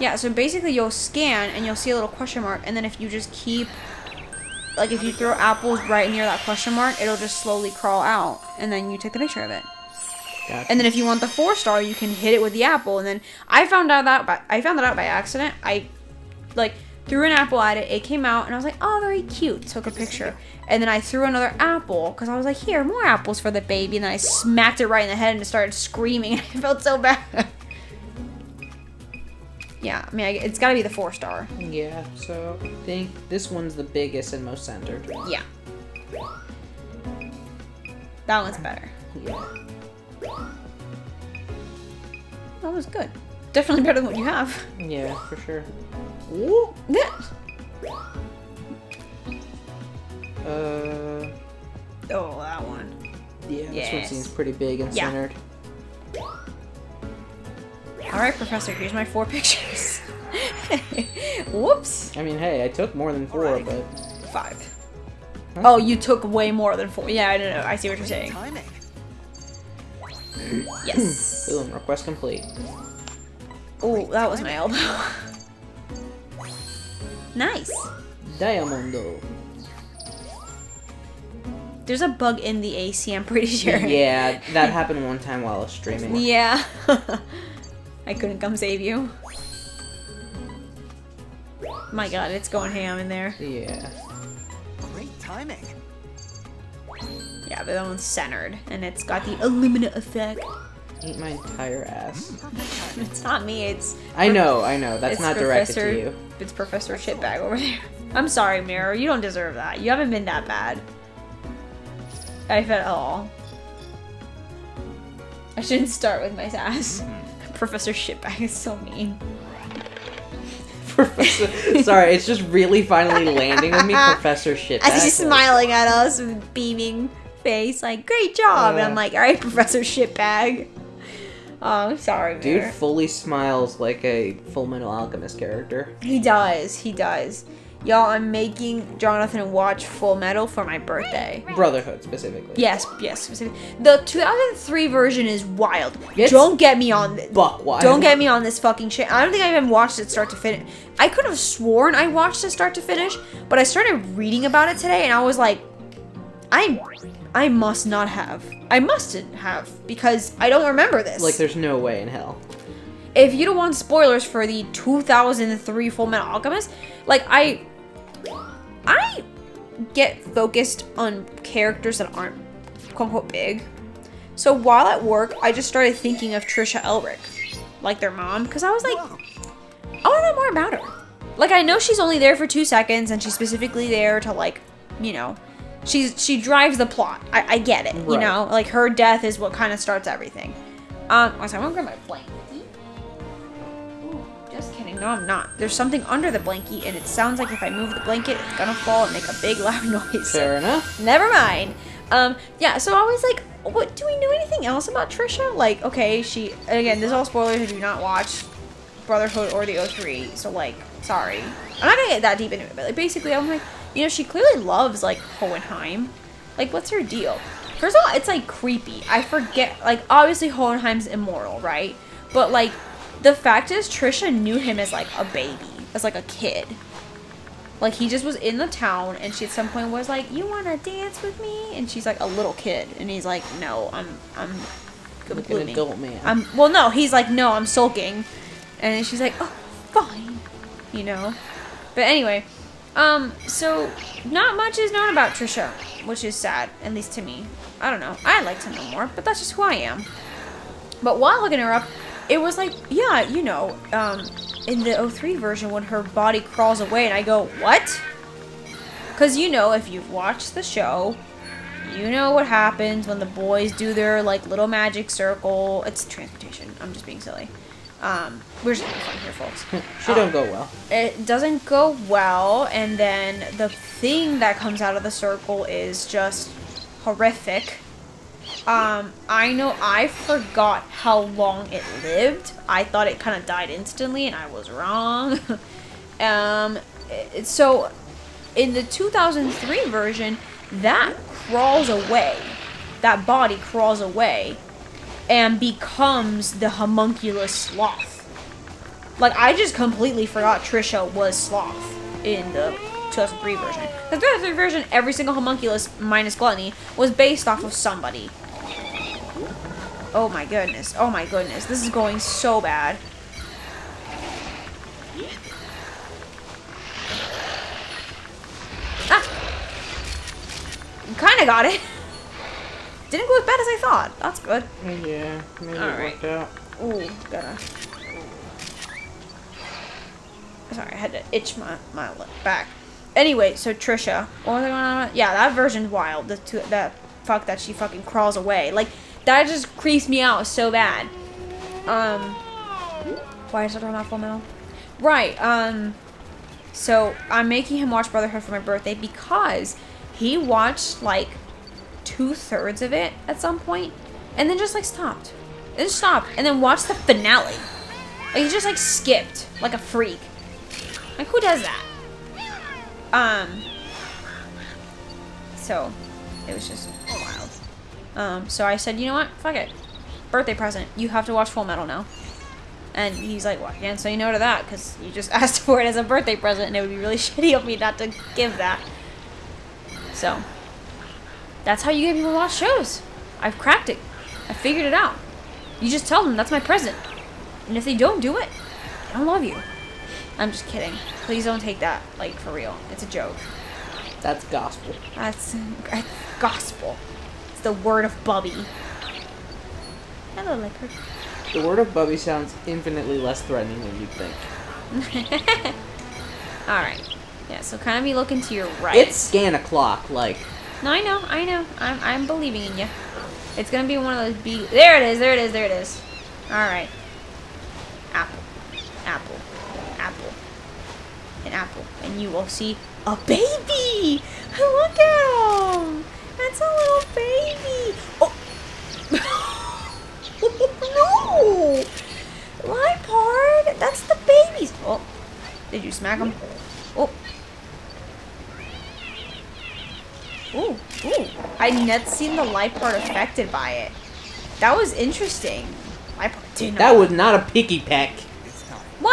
Yeah, so basically you'll scan and you'll see a little question mark, and then if you just keep, like if you throw apples right near that question mark, it'll just slowly crawl out, and then you take the picture of it. Gotcha. And then if you want the four star, you can hit it with the apple. And then I found out that by, I found that out by accident. I like threw an apple at it. It came out, and I was like, "Oh, very cute." Took a picture, and then I threw another apple because I was like, "Here, more apples for the baby." And then I smacked it right in the head and it started screaming. I felt so bad. Yeah, I mean, I, it's got to be the four star. Yeah, so I think this one's the biggest and most centered. Yeah, that one's better. Yeah. That was good. Definitely better than what you have. Yeah, for sure. Ooh. Uh, Oh, that one. yeah, this one seems pretty big and Yeah. centered. All right, Professor. Here's my four pictures. Whoops. I mean, hey, I took more than four, Alright. but Five. Oh, you took way more than four. Yeah, I don't know. I see what you're saying. Timing. Yes. boom, request complete. Oh, that was my elbow. nice. Diamondo. There's a bug in the AC. I'm pretty sure. Yeah, that happened one time while I was streaming. Yeah. I couldn't come save you. My God, it's going ham in there. Yeah. Great timing. Yeah, but that one's centered, and it's got the illuminate effect. Eat my entire ass. It's not me. It's I know, I know. That's it's not directed Professor. to you. It's Professor Shitbag over there. I'm sorry, Mirror. You don't deserve that. You haven't been that bad. I felt all. I shouldn't start with my sass. Hmm. Professor Shitbag is so mean. Professor. Sorry, it's just really finally landing on me, Professor Shit. As he's smiling at us with beaming face, like, great job. and I'm Uh. like, all right, Professor Shitbag. Oh, I'm sorry. Dude fully smiles like a Fullmetal Alchemist character. He does. He does. Y'all, I'm making Jonathan watch Fullmetal for my birthday. Brotherhood specifically. Yes, yes. specific- The 2003 version is wild. It's don't get me on this. Buck wild. Don't get me on this fucking shit. I don't think I even watched it start to finish. I could have sworn I watched it start to finish, but I started reading about it today and I was like, I, I must not have. I mustn't have because I don't remember this. Like, there's no way in hell. if you don't want spoilers for the 2003 Fullmetal Alchemist, like I, I get focused on characters that aren't quote unquote big. So while at work, I just started thinking of Trisha Elric, like their mom, because I was like, I want to know more about her. Like I know she's only there for two seconds, and she's specifically there to like, you know, she's she drives the plot. I, I get it, you know, like her death is what kind of starts everything. Um, I'm gonna grab my blanket. Just kidding. No, I'm not. There's something under the blanket, and it sounds like if I move the blanket, it's gonna fall and make a big loud noise. Fair enough. Never mind. Um, yeah, so I was like, what do we know anything else about Trisha? Like, okay, she again, this is all spoilers you do not watch Brotherhood or the O3, so like, sorry. I'm not gonna get that deep into it, but like basically I'm like, you know, she clearly loves like Hohenheim. Like, what's her deal? First of all, it's like creepy. I forget like obviously Hohenheim's immoral, right? But like the fact is Trisha knew him as like a baby, as like a kid. Like he just was in the town, and she at some point was like, "You want to dance with me?" And she's like a little kid, and he's like, "No, I'm, I'm good with Like an adult man. I'm well, no, he's like, "No, I'm sulking," and then she's like, "Oh, fine," you know. But anyway, um, so not much is known about Trisha, which is sad, at least to me. I don't know. I'd like to know more, but that's just who I am. But while looking her up, it was like, yeah, you know, um, in the 03 version when her body crawls away, and I go, what? Because you know, if you've watched the show, you know what happens when the boys do their like little magic circle. It's transportation. I'm just being silly. Um, we're just having fun here, folks. she don't go well. It doesn't go well, and then the thing that comes out of the circle is just horrific. Um, I know I forgot how long it lived. I thought it kind of died instantly, and I was wrong. um, so in the 2003 version, that crawls away. That body crawls away and becomes the homunculus sloth. Like I just completely forgot Trisha was Sloth in the 2003 version. The 2003 version, every single homunculus minus Gluttony was based off of somebody. Oh my goodness. Oh my goodness. This is going so bad. Ah! Kinda got it. Didn't go as bad as I thought. That's good. Yeah, maybe All it right. worked out. Ooh, gotta. Sorry, I had to itch my my back. Anyway, so Trisha, what was I going on? Yeah, that version's wild. The two, that fuck that she fucking crawls away. Like that just creeps me out so bad. Um, why is I on Fullmetal? Right. Um, so I'm making him watch Brotherhood for my birthday because he watched like two thirds of it at some point, and then just like stopped, and stopped, and then watched the finale. Like he just like skipped like a freak. Like who does that? Um. So, it was just wild. Um. So I said, you know what? Fuck it. Birthday present. You have to watch Fullmetal now. And he's like, well, I can't say no to that because you just asked for it as a birthday present, and it would be really shitty of me not to give that. So, that's how you get people to watch shows. I've cracked it. I figured it out. You just tell them that's my present. And if they don't do it, I don't love you. I'm just kidding. Please don't take that like for real. It's a joke. That's gospel. That's, that's gospel. It's the word of Bubby. Hello, Liquor. The word of Bubby sounds infinitely less threatening than you'd think. All right. Yeah. So kind of be looking to your right. It's scan o'clock, like No, I know, I know. I'm, I'm believing in you. It's gonna be one of those B. There it is. There it is. There it is. All right. Apple, apple, apple, an apple, and you will see a baby. Look at him. That's a little baby. Oh. no. Lipard. That's the babies. Oh. Did you smack him? Oh. Ooh, ooh. I net seen the light part affected by it. That was interesting. Light part did that was not a Pikipek.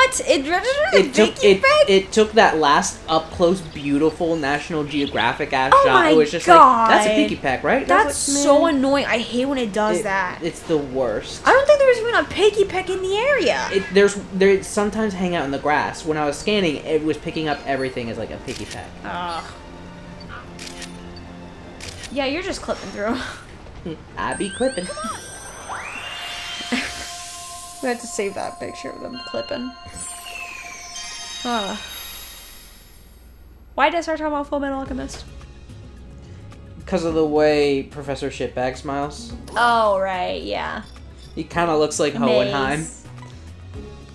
It's time. What? It registered It took Vicky it, Beck? it took that last up close beautiful National Geographic ass Oh shot. my it was just God. like that's a Pikipek, right? And That's like, so annoying. I hate when it does it- that. It's the worst. I don't think there was even a Pikipek in the area. It, there's there sometimes hang out in the grass. When I was scanning, it was picking up everything as like a Pikipek. Ugh. Yeah, you're just clipping through. I be clipping. We had to save that picture of them clipping. Uh. Why did I start talking about Fullmetal Alchemist? Because of the way Professor Shitbag smiles. Oh, right, yeah. He kind of looks like Hohenheim.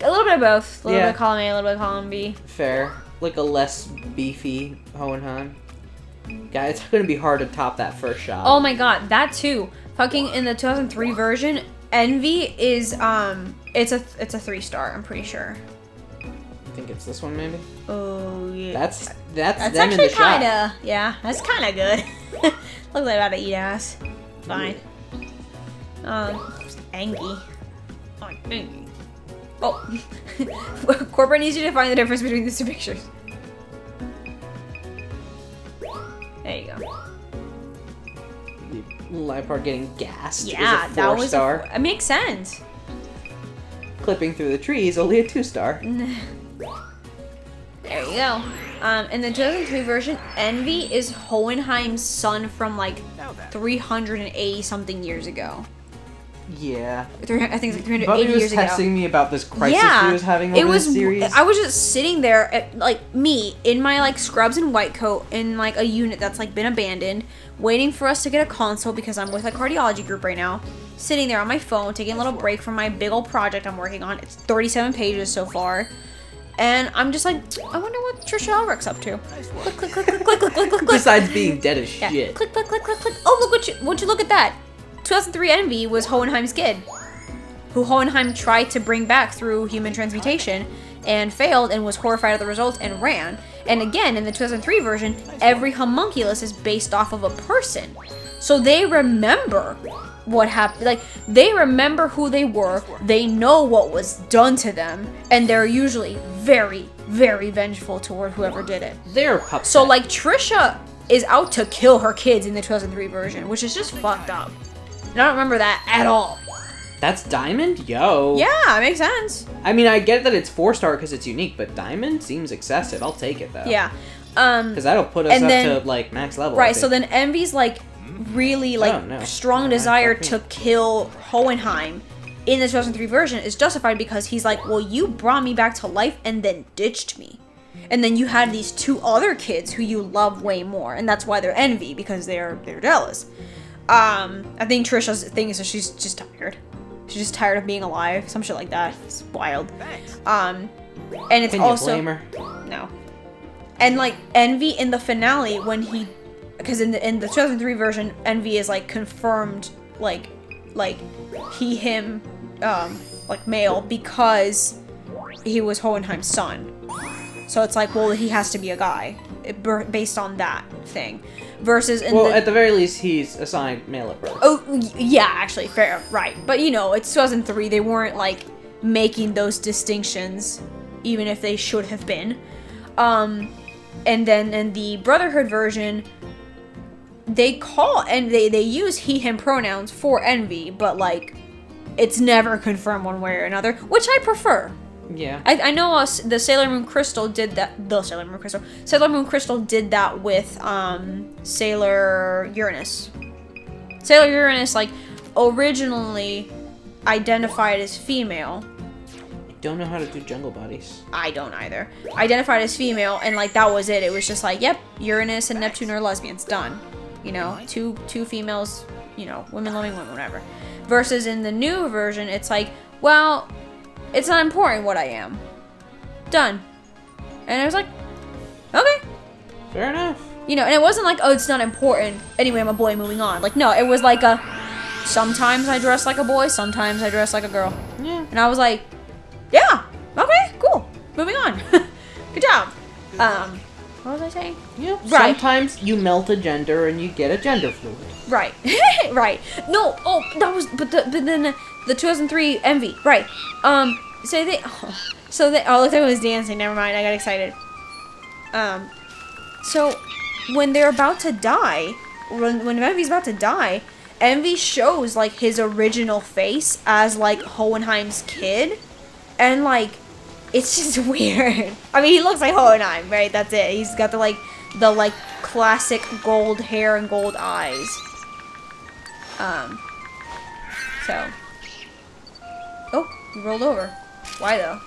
A little bit of both. A little Yeah. bit of column A, a little bit of column B. Fair. Like a less beefy Hohenheim. Guy, it's gonna be hard to top that first shot. Oh my god, that too. Fucking in the 2003 version, Envy is um, it's a it's a three star. I'm pretty sure. I think it's this one, maybe. Oh yeah. That's that's, That's them in actually the kinda yeah. That's kinda good. Looks like about to eat ass. Fine. Um, Angie. Oh, Angie. Oh, Corbin needs you to find the difference between these two pictures. There you go. Lipard getting gassed. is Yeah, a that was star. A, it makes sense. Clipping through the trees, only a two star. There you go. Um, in the 2003 version, Envy is Hohenheim's son from like 380 something years ago. Yeah. I think it's like 380 Bubby was years ago. texting me about this crisis yeah, he was having over it was. series. I was just sitting there, at, like me, in my like scrubs and white coat, in like a unit that's like been abandoned, waiting for us to get a console because I'm with a cardiology group right now. Sitting there on my phone, taking a little break from my big old project I'm working on. It's 37 pages so far, and I'm just like, I wonder what Trisha Elric's up to. Click, click, click, click, click, click, click, click. Besides being dead as Yeah. shit. Click, click, click, click, click. Oh, look what you, would you look at that? 2003 Envy was Hohenheim's kid, who Hohenheim tried to bring back through human transmutation and failed and was horrified at the results and ran. And again, in the 2003 version, every homunculus is based off of a person. So they remember what happened. Like they remember who they were. They know what was done to them, and they're usually very, very vengeful toward whoever did it. They're puppets. So like Trisha is out to kill her kids in the 2003 version, which is just fucked up. And I don't remember that at all. That's Diamond? Yo. Yeah, it makes sense. I mean, I get that it's four star because it's unique, but Diamond seems excessive. I'll take it though. Yeah. Um Because that'll put us up then- to like max level. Right, so then Envy's like really like Oh, no. strong No, desire to kill Hohenheim in the 2003 version is justified because he's like, "Well, you brought me back to life and then ditched me." And then you had these two other kids who you love way more, and that's why they're envy because they're they're jealous. Um, I think Trisha's thing is that she's just tired. She's just tired of being alive, some shit like that. It's wild. Thanks. Um, and it's Can you also blame her? no. And like Envy in the finale when he because in the in the 2003 version Envy is like confirmed like like he him um like male because he was Hohenheim's son. So it's like well he has to be a guy based on that thing versus in Well, the at the very least, he's assigned male at birth. Oh, yeah, actually, fair, right. But you know, it's 2003. They weren't like making those distinctions, even if they should have been. Um, and then in the Brotherhood version, they call and they they use he/him pronouns for envy, but like, it's never confirmed one way or another, which I prefer. Yeah. I, I know us the Sailor Moon Crystal did that. The Sailor Moon Crystal, Sailor Moon Crystal did that with um Sailor Uranus. Sailor Uranus like originally identified as female. I don't know how to do jungle buddies. I don't either. Identified as female, and like that was it. It was just like, yep, Uranus and Neptune are lesbians. Done. You know, two two females. You know, women loving women, whatever. Versus in the new version, it's like, well, it's not important what I am. Done. And I was like, okay. Fair enough. You know, and it wasn't like, oh, it's not important. Anyway, I'm a boy, moving on. Like, no, it was like a, sometimes I dress like a boy, sometimes I dress like a girl. Yeah. And I was like, yeah, okay, cool. Moving on. Good job. Um, what was I saying? Yeah. Right. Sometimes you melt a gender and you get a gender fluid. Right. right. No, oh, that was, but the, but then the, the 2003 Envy. Right. Um, so they, so they, oh, look, I was dancing. Never mind. I got excited. Um, so when they're about to die, when, when Envy's about to die, Envy shows, like, his original face as, like, Hohenheim's kid. And, like, it's just weird. I mean, he looks like Hohenheim, right? That's it. He's got the, like, the, like, classic gold hair and gold eyes. Um, so. He rolled over. Why, though?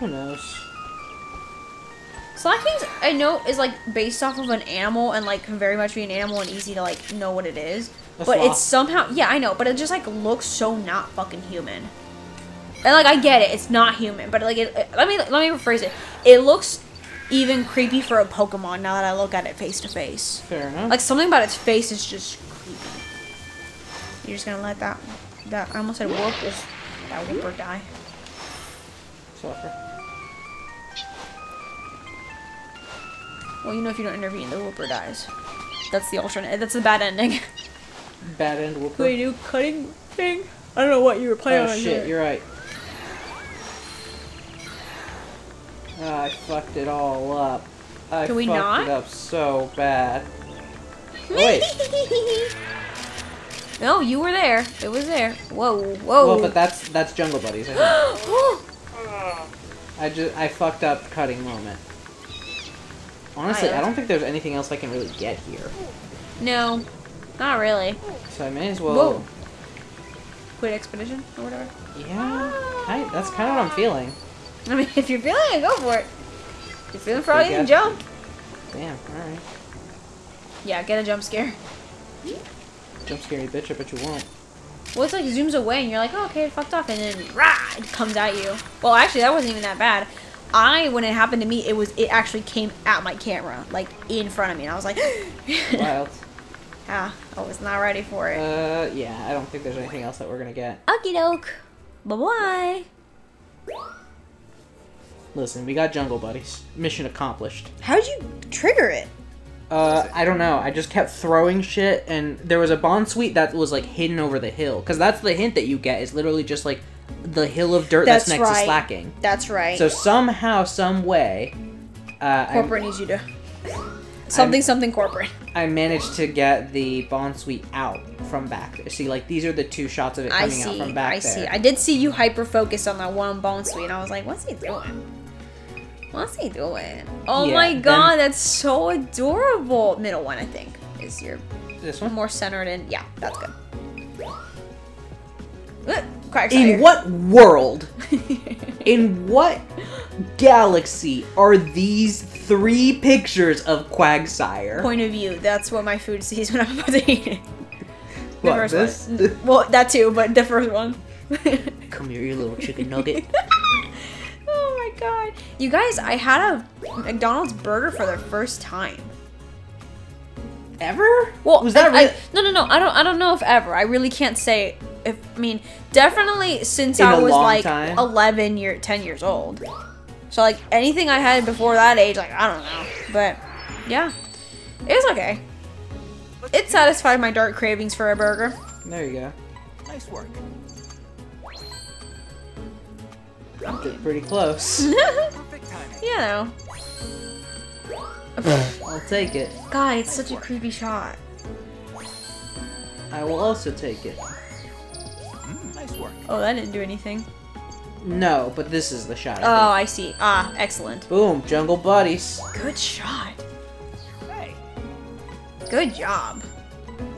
Who knows? Slack Kings, I know, is like based off of an animal and like can very much be an animal and easy to like know what it is. But it's somehow, yeah, I know, but it just like looks so not fucking human. And like I get it, it's not human, but like it, it- let me let me rephrase it. It looks even creepy for a Pokemon now that I look at it face to face. Fair enough. Like something about its face is just creepy. You're just gonna let that that I almost said warp that Wooper die. Suffer. Well, you know if you don't intervene, the Wooper dies. That's the alternate. That's the bad ending. Bad end Wooper. Wait, new cutting thing? I don't know what you were playing Oh on. shit, you're right. Ah, I fucked it all up. I Can we fucked not? it up so bad. Oh, wait. No, you were there. It was there. Whoa, whoa. Well, but that's that's Jungle Buddies. I, think. Oh. I just I fucked up cutting moment. Honestly, oh, I- I don't think there's anything else I can really get here. no, not really. So I may as well. Whoa. Quit expedition or whatever. Yeah, kind, that's kind of what I'm feeling. I mean, if you're feeling it, go for it. If you're feeling froggy, guess. jump. Damn. All right. Yeah, get a jump scare. Jump scary bitch. I bet you won't. Well, it's like zooms away and you're like, oh, okay, it fucked off, and then rah, it comes at you. Well, actually, that wasn't even that bad. I, when it happened to me, it was it actually came at my camera, like in front of me, and I was like, Wild. ah, I was not ready for it. Uh, yeah. I don't think there's anything else that we're gonna get. Okie doke. Bye bye. Listen, we got Jungle Buddies. Mission accomplished. How'd you trigger it? Uh, I don't know. I just kept throwing shit, and there was a Bounsweet that was like hidden over the hill. Because that's the hint that you get is literally just like the hill of dirt that's, That's next to slacking. That's right. So somehow, some way, uh, I, corporate needs you to something something corporate. I managed to get the Bounsweet out from back there. See, like these are the two shots of it I coming out see. from back I there. see. I did see you hyper focused on that one Bounsweet, and I was like, "What's he doing? What's he doing?" Oh Yeah, my then- god, that's so adorable. Middle one, I think, is your This one. more centered and yeah, that's good. Quagsire. In what world? In what galaxy are these three pictures of Quagsire? point of view? That's what my food sees when I'm about to eat it. The What, first this? one. Well, that too, but the first one. Come here, you little chicken nugget. my god. You guys, I had a McDonald's burger for the first time. Ever? Well, was that I, really? I- no, no, no. I don't. I don't know if ever. I really can't say. If I mean, definitely since In I a was like time? eleven year, ten years old. So like anything I had before that age, like I don't know. But yeah, it was okay. It satisfied my dark cravings for a burger. There you go. Nice work. Did pretty close. Perfect you know, I'll take it. God, it's such a creepy shot. I will also take it. Mm, nice work. Oh, that didn't do anything. No, but this is the shot. Oh, I I see. Ah, excellent. Boom, jungle buddies. Good shot. Hey, Good job.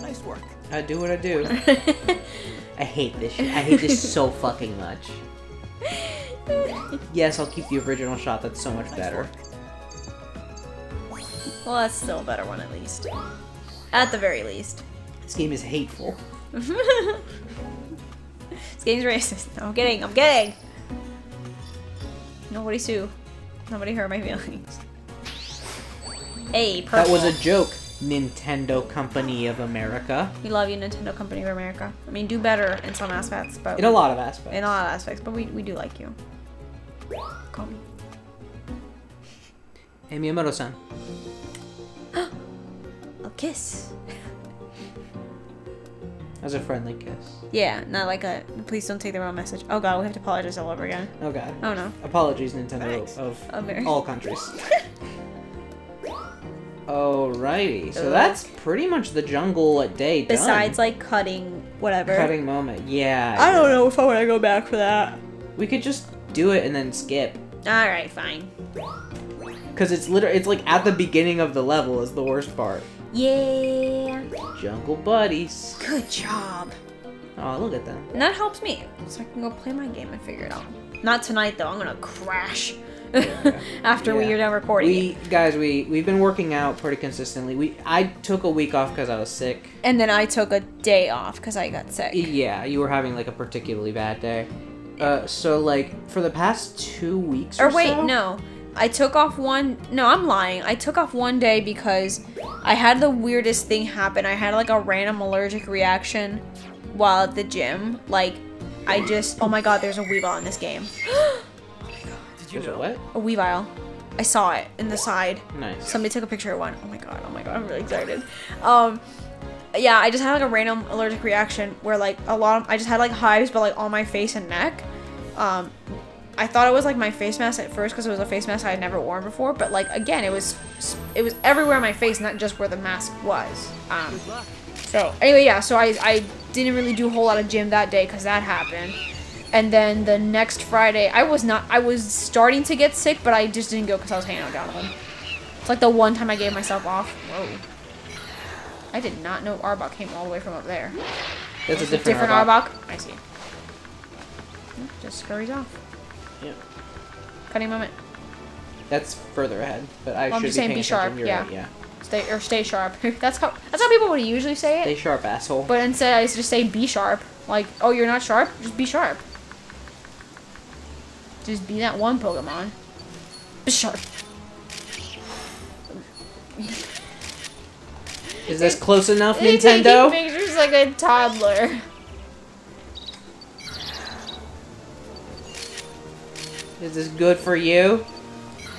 nice work. I do what I do. I hate this shit. I hate this so fucking much. Yes, I'll keep the original shot. That's so much better. well, that's still a better one at least. At the very least. This game is hateful. this game's racist. No, I'm kidding. I'm kidding. Nobody sue. Nobody hurt my feelings. Hey, purple. That was a joke, Nintendo Company of America. We love you, Nintendo Company of America. I mean, do better in some aspects, but In a lot of aspects. in a lot of aspects, but we, we do like you. Call me. Hey, Miyamoto-san. A kiss. That was a friendly kiss. Yeah, not like a. Please don't take the wrong message. Oh god, we have to apologize all over again. Oh god. Oh no. Apologies, Nintendo Thanks. of America. all countries. Alrighty, so Ugh. that's pretty much the jungle at day done. Besides, like cutting whatever. cutting moment, yeah. I don't know if I want to go back for that. We could just do it and then skip, All right, fine. cause it's literally it's like at the beginning of the level is the worst part. Yeah. Jungle buddies. Good job. Oh, look at them. And that helps me, so I can go play my game and figure it out. Not tonight though. I'm gonna crash after we are done recording. We it. guys, we we've been working out pretty consistently. We I took a week off because I was sick. And then I took a day off because I got sick. Yeah, you were having like a particularly bad day. Uh, so like for the past two weeks or, Or wait, so- no. I took off one. No, I'm lying. I took off one day because I had the weirdest thing happen. I had like a random allergic reaction while at the gym. Like, I just. Oh my god, there's a Weavile in this game. Did you There's a know? what? A Weavile. I saw it in the side. Nice. Somebody took a picture of one. Oh my god, oh my god, I'm really excited. Um yeah, I just had like a random allergic reaction where like a lot of I just had like hives but like on my face and neck. Um I thought it was like my face mask at first because it was a face mask I had never worn before, but like again, it was it was everywhere on my face, not just where the mask was. Um so anyway, yeah. So I I didn't really do a whole lot of gym that day because that happened. And then the next Friday, I was not. I was starting to get sick, but I just didn't go because I was hanging out with Jonathan. It's like the one time I gave myself off. Whoa. I did not know Arbok came all the way from up there. That's a It's a different, different Arbok. Arbok. I see. Hmm, Just scurries off. Yeah. Cutting moment. That's further ahead, but I Well, I'm just be saying be sharp, yeah. right, yeah. Stay or stay sharp. that's how that's how people would usually say it. Stay sharp, asshole. But instead, I just say be sharp. Like, oh, you're not sharp? Just be sharp. Just be that one Pokemon. Bisharp. Is this close enough, They're Nintendo? Taking pictures like a toddler. Is this good for you?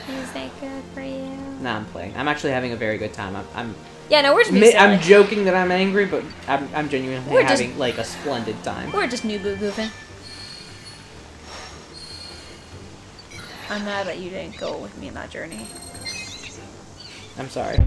Is that good for you? Nah, I'm playing. I'm actually having a very good time. I'm. I'm yeah, no, we're just. I'm joking that I'm angry, but I'm, I'm genuinely we're having just, like a splendid time. We're just new boo goofing. I'm mad that you didn't go with me in that journey. I'm sorry.